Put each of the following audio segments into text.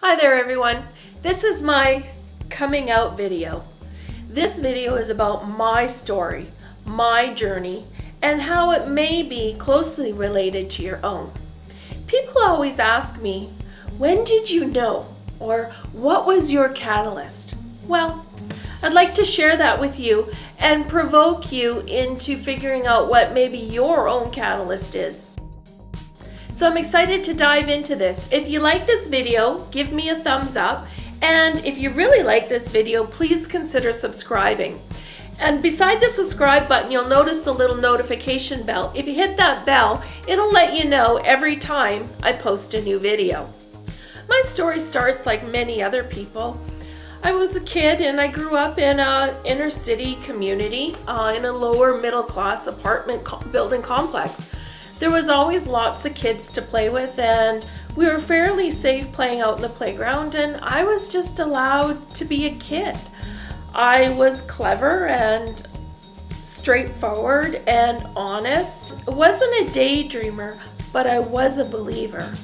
Hi there everyone. This is my coming out video. This video is about my story, my journey, and how it may be closely related to your own. People always ask me, when did you know? Or what was your catalyst? Well, I'd like to share that with you and provoke you into figuring out what maybe your own catalyst is. So I'm excited to dive into this. If you like this video, give me a thumbs up. And if you really like this video, please consider subscribing. And beside the subscribe button, you'll notice the little notification bell. If you hit that bell, it'll let you know every time I post a new video. My story starts like many other people. I was a kid and I grew up in a inner city community uh, in a lower middle class apartment co building complex. There was always lots of kids to play with and we were fairly safe playing out in the playground and I was just allowed to be a kid. I was clever and straightforward and honest. I wasn't a daydreamer, but I was a believer.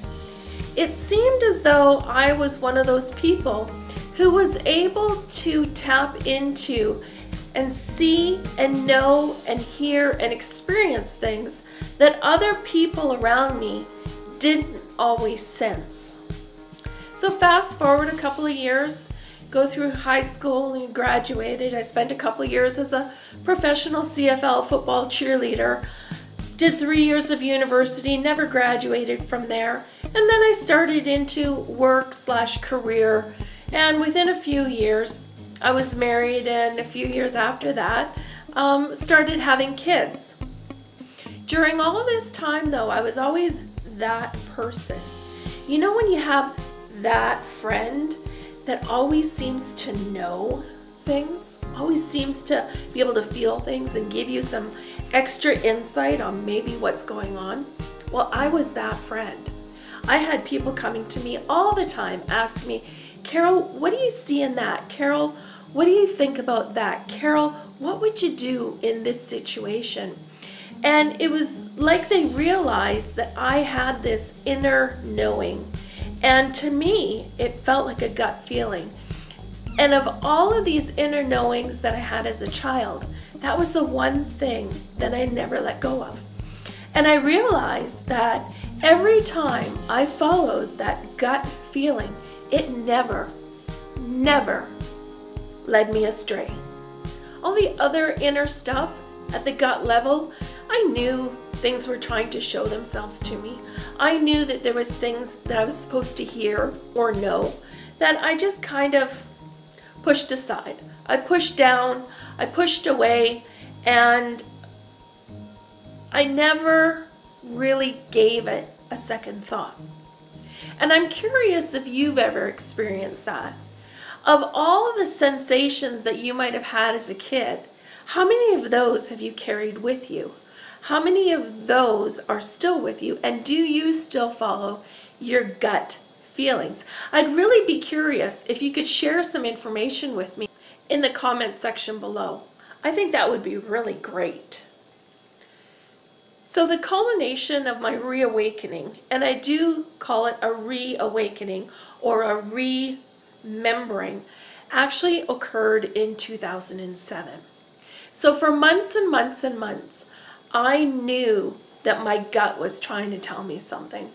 It seemed as though I was one of those people who was able to tap into and see and know and hear and experience things that other people around me didn't always sense. So fast forward a couple of years, go through high school and graduated. I spent a couple of years as a professional CFL football cheerleader. Did three years of university, never graduated from there. And then I started into work slash career and within a few years, I was married, and a few years after that, um, started having kids. During all this time, though, I was always that person. You know, when you have that friend that always seems to know things, always seems to be able to feel things and give you some extra insight on maybe what's going on? Well, I was that friend. I had people coming to me all the time ask me, Carol, what do you see in that? Carol, what do you think about that? Carol, what would you do in this situation? And it was like they realized that I had this inner knowing. And to me, it felt like a gut feeling. And of all of these inner knowings that I had as a child, that was the one thing that I never let go of. And I realized that every time I followed that gut feeling, it never, never led me astray. All the other inner stuff at the gut level, I knew things were trying to show themselves to me. I knew that there was things that I was supposed to hear or know that I just kind of pushed aside. I pushed down, I pushed away, and I never really gave it a second thought. And I'm curious if you've ever experienced that. Of all the sensations that you might have had as a kid, how many of those have you carried with you? How many of those are still with you? And do you still follow your gut feelings? I'd really be curious if you could share some information with me in the comments section below. I think that would be really great. So the culmination of my reawakening, and I do call it a reawakening or a remembering, actually occurred in 2007. So for months and months and months, I knew that my gut was trying to tell me something.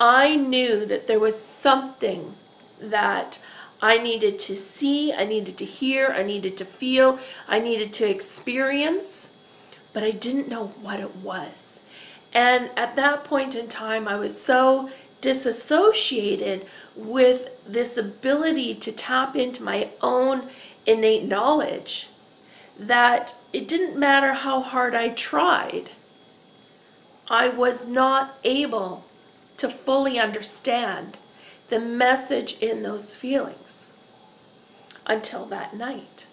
I knew that there was something that I needed to see, I needed to hear, I needed to feel, I needed to experience, but I didn't know what it was. And at that point in time, I was so disassociated with this ability to tap into my own innate knowledge that it didn't matter how hard I tried, I was not able to fully understand the message in those feelings until that night.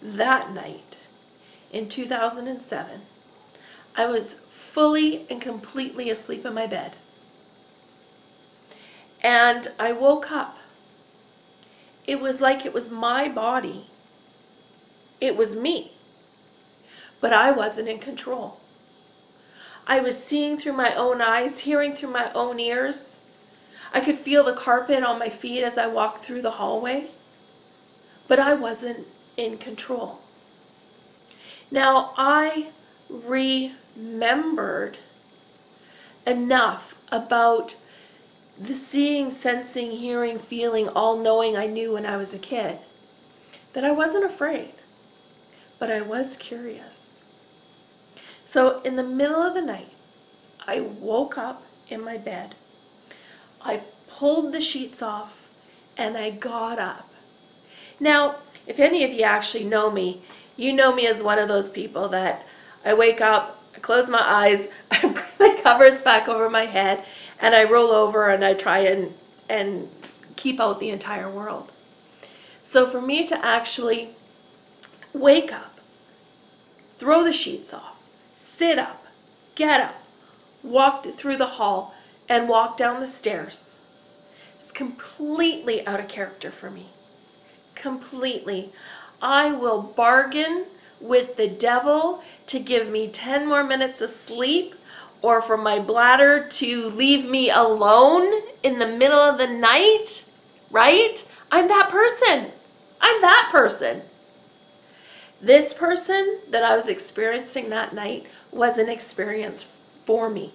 That night in 2007, I was fully and completely asleep in my bed. And I woke up. It was like it was my body. It was me. But I wasn't in control. I was seeing through my own eyes, hearing through my own ears. I could feel the carpet on my feet as I walked through the hallway, but I wasn't in control. Now I remembered enough about the seeing, sensing, hearing, feeling, all knowing I knew when I was a kid that I wasn't afraid, but I was curious. So in the middle of the night, I woke up in my bed. I pulled the sheets off and I got up. Now, if any of you actually know me, you know me as one of those people that I wake up, I close my eyes, I bring the covers back over my head, and I roll over and I try and, and keep out the entire world. So for me to actually wake up, throw the sheets off, sit up, get up, walk through the hall, and walk down the stairs, it's completely out of character for me. Completely. I will bargain with the devil to give me 10 more minutes of sleep or for my bladder to leave me alone in the middle of the night, right? I'm that person. I'm that person. This person that I was experiencing that night was an experience for me.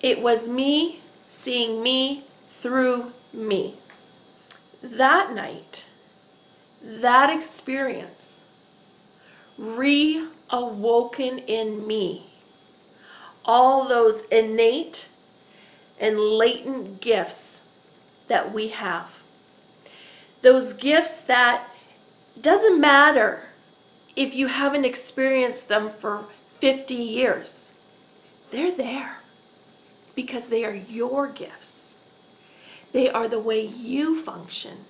It was me seeing me through me. That night, that experience reawoken in me all those innate and latent gifts that we have. Those gifts that doesn't matter if you haven't experienced them for 50 years. They're there because they are your gifts. They are the way you function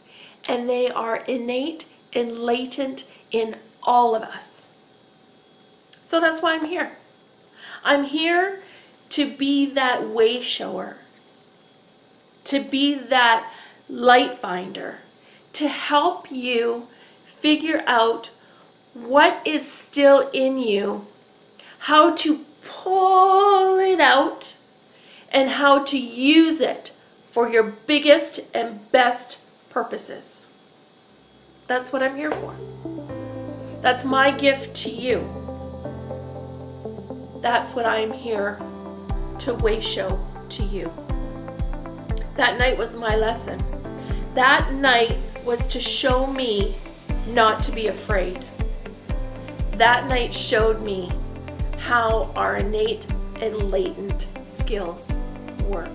and they are innate and latent in all of us. So that's why I'm here. I'm here to be that way shower, to be that light finder, to help you figure out what is still in you, how to pull it out, and how to use it for your biggest and best purposes. That's what I'm here for. That's my gift to you. That's what I'm here to way show to you. That night was my lesson. That night was to show me not to be afraid. That night showed me how our innate and latent skills work.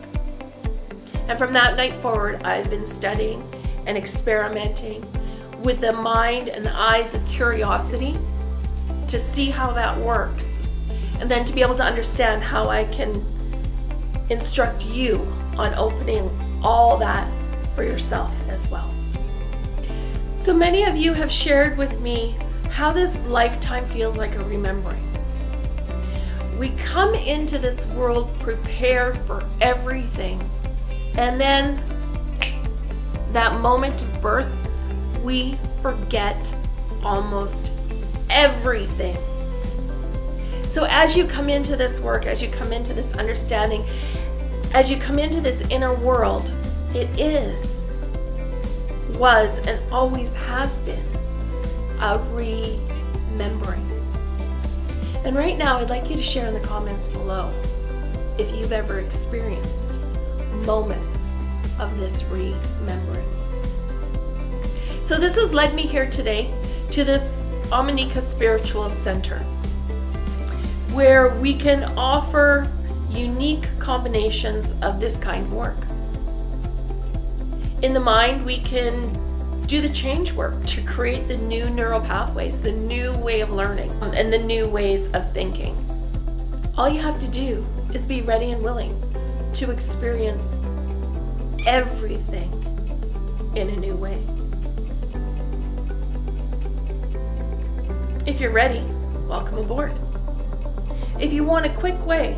And from that night forward, I've been studying and experimenting with the mind and the eyes of curiosity to see how that works. And then to be able to understand how I can instruct you on opening all that for yourself as well. So many of you have shared with me how this lifetime feels like a remembering. We come into this world prepared for everything, and then that moment of birth, we forget almost everything. So as you come into this work, as you come into this understanding, as you come into this inner world, it is, was, and always has been a remembering. And right now, I'd like you to share in the comments below if you've ever experienced moments of this remembering. So this has led me here today to this Omineca Spiritual Center where we can offer unique combinations of this kind of work. In the mind, we can do the change work to create the new neural pathways, the new way of learning, and the new ways of thinking. All you have to do is be ready and willing to experience everything in a new way. If you're ready, welcome aboard. If you want a quick way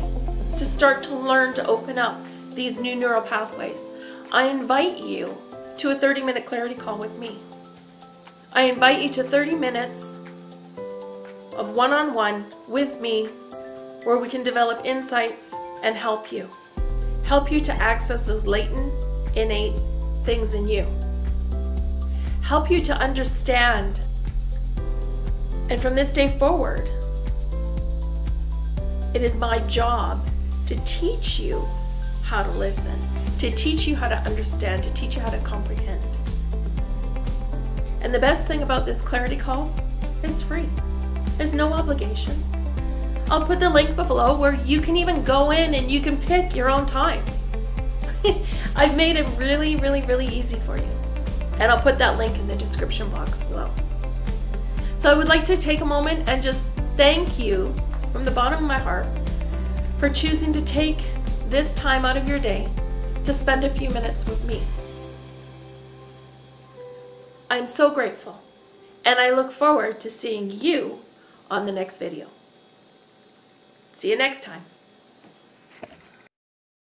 to start to learn to open up these new neural pathways, I invite you to a 30 minute clarity call with me. I invite you to 30 minutes of one on one with me where we can develop insights and help you. Help you to access those latent, innate things in you. Help you to understand. And from this day forward, it is my job to teach you how to listen, to teach you how to understand, to teach you how to comprehend. And the best thing about this clarity call is free. There's no obligation. I'll put the link below where you can even go in and you can pick your own time. I've made it really, really, really easy for you. And I'll put that link in the description box below. So I would like to take a moment and just thank you from the bottom of my heart for choosing to take this time out of your day to spend a few minutes with me. I'm so grateful, and I look forward to seeing you on the next video. See you next time.